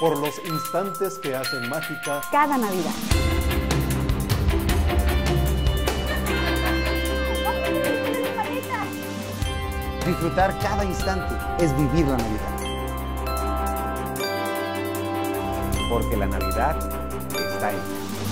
por los instantes que hacen mágica cada Navidad. Disfrutar cada instante es vivir la Navidad. Porque la Navidad está en.